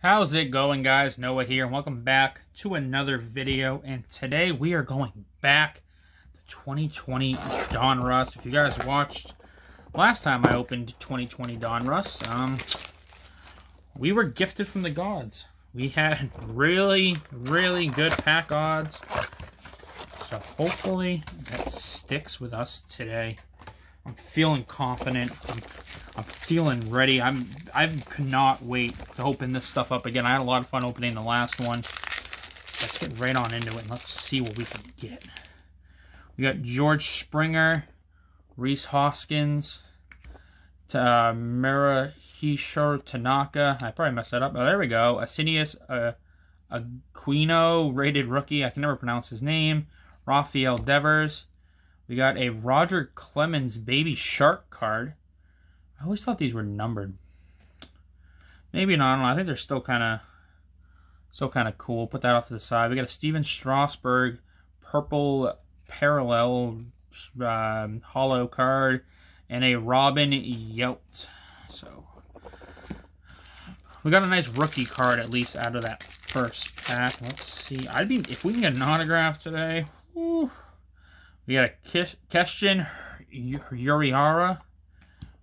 How's it going guys? Noah here and welcome back to another video and today we are going back to 2020 Donruss. If you guys watched last time I opened 2020 Donruss, um, we were gifted from the gods. We had really, really good pack odds. So hopefully that sticks with us today. I'm feeling confident. I'm I'm feeling ready. I'm I cannot wait to open this stuff up again. I had a lot of fun opening the last one. Let's get right on into it and let's see what we can get. We got George Springer, Rhys Hoskins, uh, Marihiro Tanaka. I probably messed that up. Oh, there we go. Asinius uh, Aquino, rated rookie. I can never pronounce his name. Rafael Devers. We got a Roger Clemens Baby Shark card. I always thought these were numbered. Maybe not. I. I think they're still kind of still kind of cool. Put that off to the side. We got a Stephen Strasburg purple parallel um, hollow card and a Robin Yount. So we got a nice rookie card at least out of that first pack. Let's see. I'd be if we can get an autograph today. Whew. We got a Keston Hiura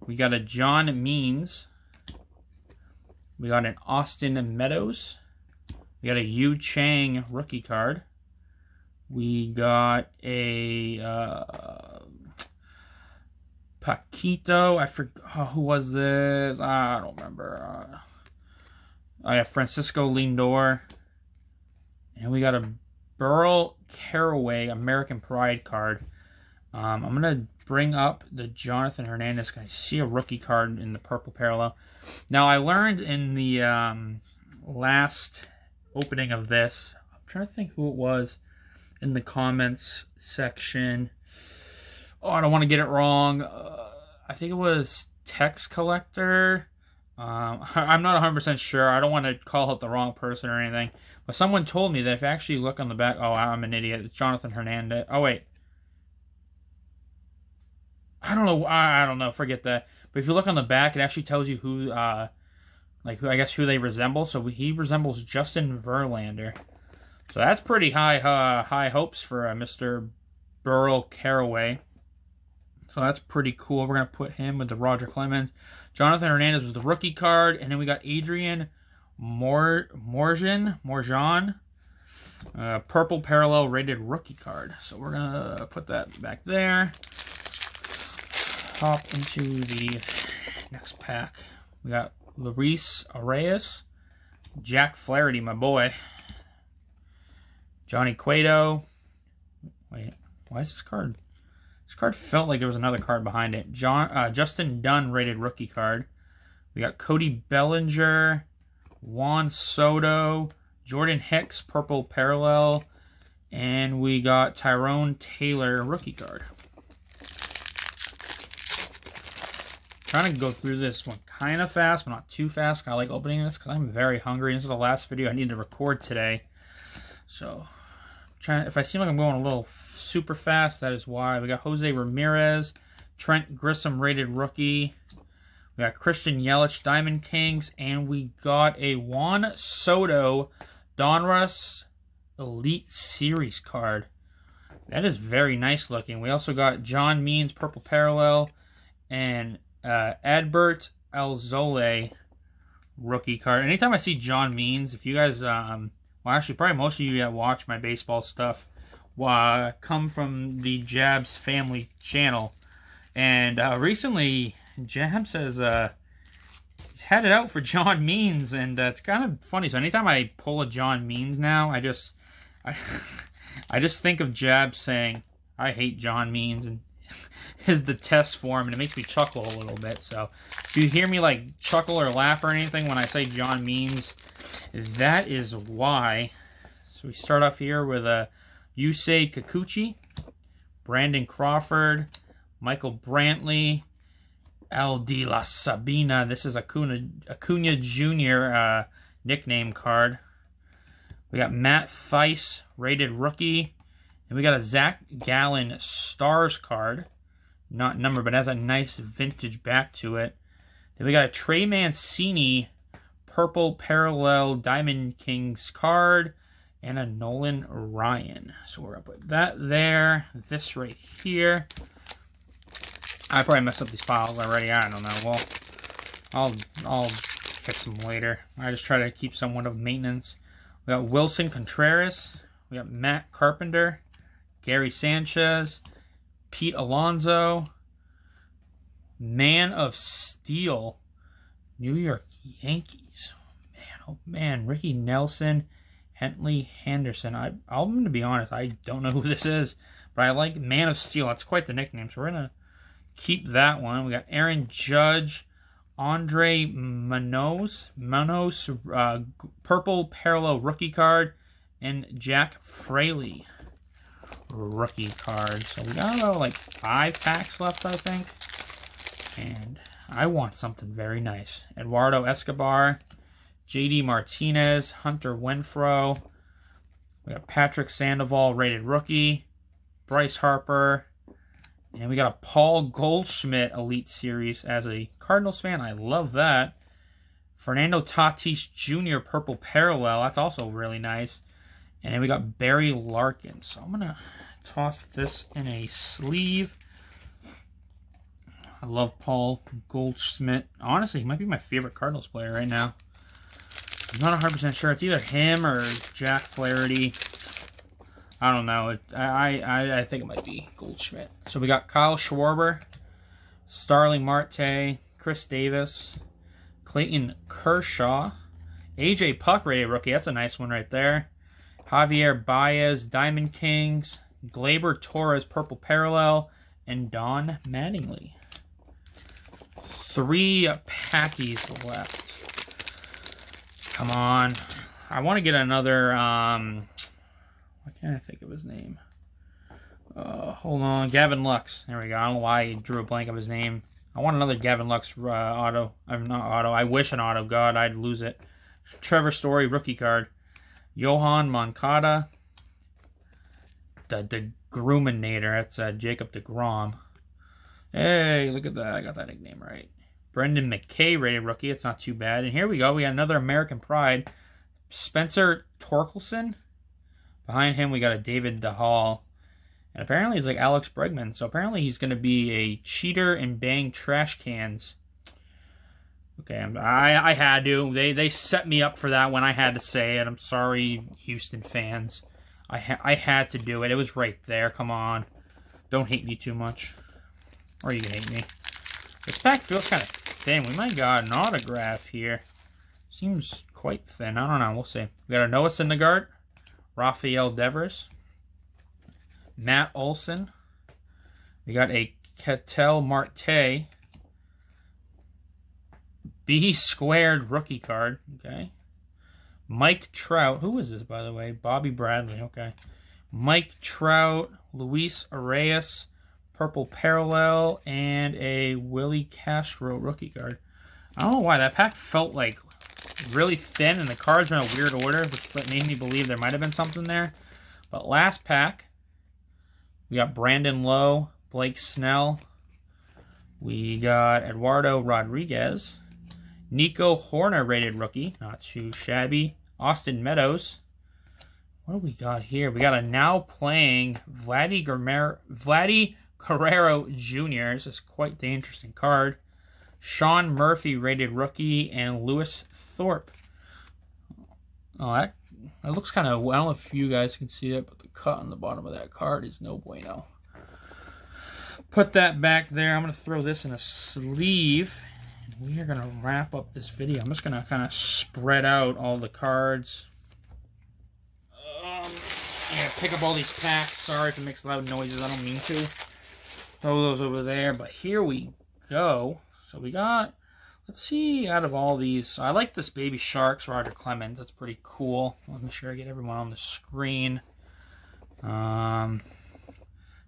we got a John Means. We got an Austin Meadows. We got a Yu Chang rookie card. We got a uh, Paquito. I forgot oh, who was this. I don't remember. Uh, I have Francisco Lindor. And we got a Burl Carraway American Pride card. Um, I'm going to bring up the Jonathan Hernandez. I see a rookie card in the purple parallel. Now, I learned in the um, last opening of this, I'm trying to think who it was in the comments section. Oh, I don't want to get it wrong. Uh, I think it was Text Collector. Um, I'm not 100% sure. I don't want to call out the wrong person or anything. But someone told me that if you actually look on the back, oh, I'm an idiot. It's Jonathan Hernandez. Oh, wait. I don't know. I, I don't know. Forget that. But if you look on the back, it actually tells you who, uh, like I guess who they resemble. So he resembles Justin Verlander. So that's pretty high uh, high hopes for uh, Mr. Burl Carraway. So that's pretty cool. We're gonna put him with the Roger Clemens. Jonathan Hernandez was the rookie card, and then we got Adrian Mor Morgan Morjan, uh, purple parallel rated rookie card. So we're gonna put that back there hop into the next pack. We got Luis Arraez, Jack Flaherty, my boy, Johnny Cueto. Wait, why is this card? This card felt like there was another card behind it. John uh, Justin Dunn rated rookie card. We got Cody Bellinger, Juan Soto, Jordan Hicks purple parallel, and we got Tyrone Taylor rookie card. trying to go through this one kind of fast, but not too fast. I like opening this because I'm very hungry. This is the last video I need to record today. So, trying. if I seem like I'm going a little super fast, that is why. We got Jose Ramirez, Trent Grisham, rated rookie. We got Christian Yelich Diamond Kings, and we got a Juan Soto Donruss Elite Series card. That is very nice looking. We also got John Means Purple Parallel and uh, Adbert Alzolay rookie card. Anytime I see John Means, if you guys, um, well, actually, probably most of you that watch my baseball stuff uh, come from the Jabs family channel. And uh, recently, Jabs has uh, he's had it out for John Means, and uh, it's kind of funny. So anytime I pull a John Means now, I just, I, I just think of Jabs saying, "I hate John Means," and is the test form, and it makes me chuckle a little bit. So if you hear me like chuckle or laugh or anything when I say John Means, that is why. So we start off here with a uh, Yusei Kikuchi, Brandon Crawford, Michael Brantley, El la Sabina. This is Acuna, Acuna Jr. Uh, nickname card. We got Matt Thaiss, rated rookie. We got a Zach Gallen Stars card not number, but has a nice vintage back to it. Then we got a Trey Mancini purple parallel Diamond Kings card and a Nolan Ryan. So we're going to put that there. This right here. I probably messed up these files already. I don't know. Well, I'll I'll fix them later. I just try to keep somewhat of maintenance. We got Willson Contreras. We got Matt Carpenter, Gary Sanchez, Pete Alonso, Man of Steel, New York Yankees. Man, oh man, Ricky Nelson, Henley Henderson. I, I'm going to be honest, I don't know who this is, but I like Man of Steel. That's quite the nickname, so we're going to keep that one. We got Aaron Judge, Andre Manos, Manos, uh, purple parallel rookie card, and Jack Fraley rookie card. So we got about like five packs left, I think. And I want something very nice. Eduardo Escobar, JD Martinez, Hunter Renfroe. We got Patrick Sandoval, rated rookie. Bryce Harper. And we got a Paul Goldschmidt Elite Series as a Cardinals fan. I love that. Fernando Tatis Jr. Purple Parallel. That's also really nice. And then we got Barry Larkin. So I'm going to toss this in a sleeve. I love Paul Goldschmidt. Honestly, he might be my favorite Cardinals player right now. I'm not 100% sure. It's either him or Jack Flaherty. I don't know. I, I, I think it might be Goldschmidt. So we got Kyle Schwarber, Starling Marte, Chris Davis, Clayton Kershaw, AJ Puk rated rookie. That's a nice one right there. Javier Baez, Diamond Kings, Gleyber Torres, Purple Parallel, and Don Mattingly three packies left. Come on. I want to get another, um, why can't I think of his name? Uh, hold on. Gavin Lux. There we go. I don't know why he drew a blank of his name. I want another Gavin Lux uh, auto. I'm not auto. I wish an auto. God, I'd lose it. Trevor Story, rookie card. Yoan Moncada. The, Groominator. That's uh, Jacob DeGrom. Hey, look at that. I got that nickname right. Brendan McKay rated rookie. It's not too bad. And here we go. We got another American Pride. Spencer Torkelson. Behind him, we got a David DeHall. And apparently he's like Alex Bregman. So apparently he's going to be a cheater and bang trash cans. Okay, I I had to. They they set me up for that when I had to say it. I'm sorry, Houston fans. I ha I had to do it. It was right there. Come on, don't hate me too much, or you can hate me. This pack feels kind of thin. We might got an autograph here. Seems quite thin. I don't know. We'll see. We got a Noah Syndergaard, Rafael Devers, Matt Olson. We got a Ketel Marte, B squared rookie card. Okay. Mike Trout. Who is this, by the way? Bobby Bradley. Okay. Mike Trout, Luis Arraez, purple parallel, and a Willi Castro rookie card. I don't know why. That pack felt like really thin, and the cards were in a weird order, which made me believe there might have been something there. But last pack, we got Brandon Lowe, Blake Snell. We got Eduardo Rodriguez. Nico Hoerner rated rookie, not too shabby. Austin Meadows. What do we got here? We got a now playing Vladdy Guerrero, Vladdy Guerrero Jr. This is quite the interesting card. Sean Murphy, rated rookie, and Lewis Thorpe. Oh, that, that looks kind of, well if you guys can see it, but the cut on the bottom of that card is no bueno. Put that back there. I'm going to throw this in a sleeve. We are going to wrap up this video. I'm just going to kind of spread out all the cards. Um, yeah, pick up all these packs. Sorry if it makes loud noises. I don't mean to. Throw those over there. But here we go. So we got, let's see, out of all these, I like this Baby Sharks, Roger Clemens. That's pretty cool. Let me sure I get everyone on the screen. Um,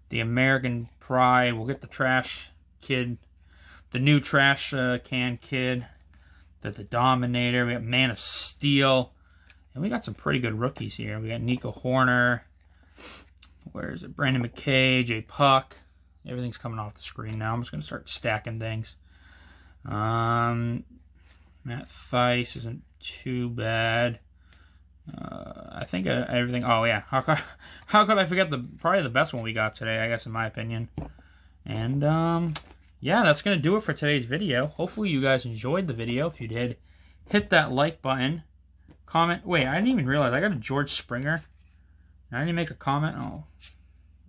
the American Pride. We'll get the Trash Kid, the new Trash uh, Can Kid. The, the Dominator. We got Man of Steel. And we got some pretty good rookies here. We got Nico Hoerner, Where is it? Brendan McKay, Jay Puk. Everything's coming off the screen now. I'm just going to start stacking things. Um, Matt Thaiss isn't too bad. Uh, I think uh, everything. Oh yeah, how could how could I forget the probably the best one we got today? I guess in my opinion. And um, yeah, that's gonna do it for today's video. Hopefully you guys enjoyed the video. If you did, hit that like button. Comment. Wait, I didn't even realize I got a George Springer. I didn't make a comment. Oh,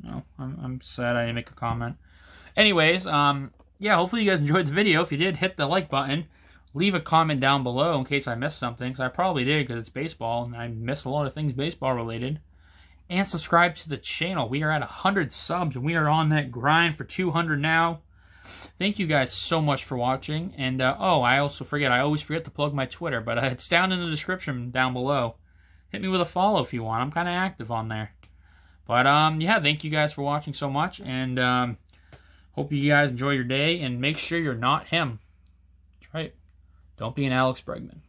no, I'm I'm sad I didn't make a comment. Anyways, um, yeah, hopefully you guys enjoyed the video. If you did, hit the like button leave a comment down below in case I missed something, because I probably did because it's baseball and I miss a lot of things baseball related. And subscribe to the channel. We are at 100 subs and we are on that grind for 200 now. Thank you guys so much for watching. And uh, oh, I also forget, I always forget to plug my Twitter, but uh, it's down in the description down below. Hit me with a follow if you want. I'm kind of active on there. But um, yeah, thank you guys for watching so much, and um, hope you guys enjoy your day. And make sure you're not him. That's right. Don't be an Alex Bregman.